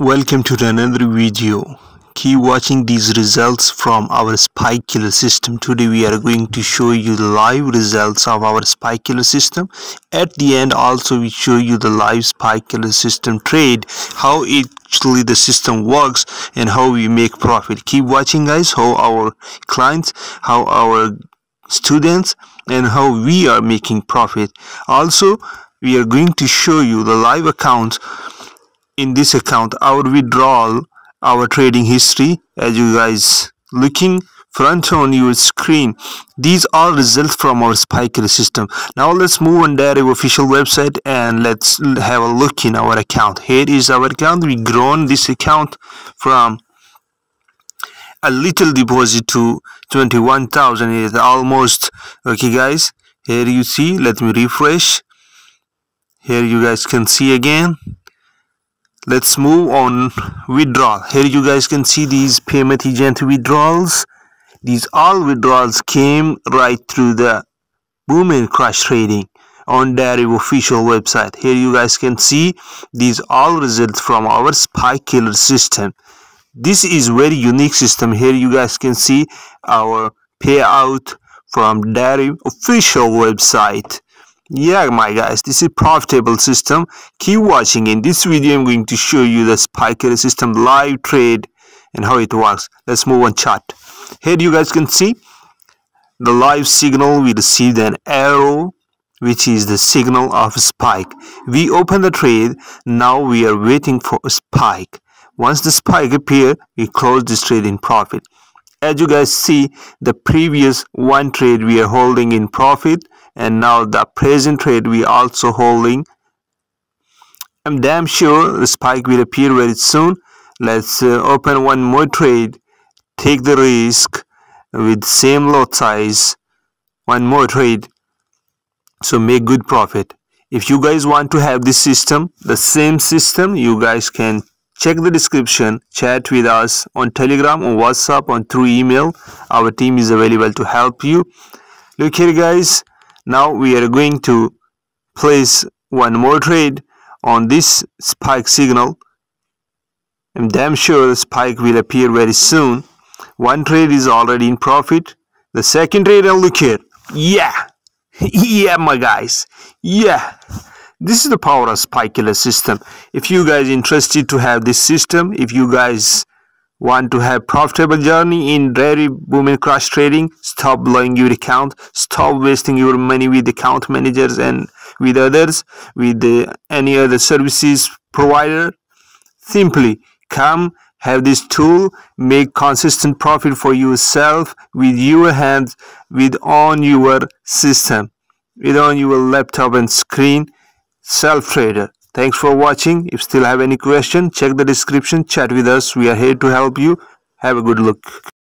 Welcome to another video. Keep watching these results from our killer system. Today we are going to show you the live results of our killer system. At the end also we show you the live killer system trade, how actually the system works and how we make profit. Keep watching guys how our clients, how our students and how we are making profit. Also we are going to show you the live accounts in this account our withdrawal our trading history as you guys looking front on your screen. These are results from our spike system. Now let's move on Deriv official website and let's have a look in our account. Here is our account. We grown this account from a little deposit to 21,000 is almost okay guys. Here you see. Let me refresh. Here you guys can see again let's move on. Withdrawal. Here you guys can see these payment agent withdrawals. These all withdrawals came right through the boom and crash trading on Deriv official website. Here you guys can see these all results from our spike killer system. This is very unique system. Here you guys can see our payout from Deriv official website yeah my guys this is profitable system. Keep watching in this video i'm going to show you the spike system live trade and how it works. Let's move on chart here you guys can see the live signal. We received an arrow which is the signal of spike. We open the trade. Now we are waiting for a spike. Once the spike appear we close this trade in profit as you guys see the previous one trade we are holding in profit and now the present trade we also holding. I'm damn sure the spike will appear very soon. Let's uh, open one more trade. Take the risk with same lot size. One more trade. So make good profit. If you guys want to have this system the same system you guys can check the description chat with us on telegram or whatsapp on through email. Our team is available to help you. Look here guys. Now we are going to place one more trade on this spike signal. I'm damn sure the spike will appear very soon. One trade is already in profit. The second trade and look here. Yeah. Yeah my guys. Yeah this is the power of killer system if you guys interested to have this system if you guys Want to have profitable journey in very boom and crash trading? Stop blowing your account. Stop wasting your money with account managers and with others, with uh, any other services provider. Simply come have this tool make consistent profit for yourself with your hands with on your system with on your laptop and screen self trader Thanks for watching. If still have any question, check the description, chat with us. We are here to help you. Have a good look.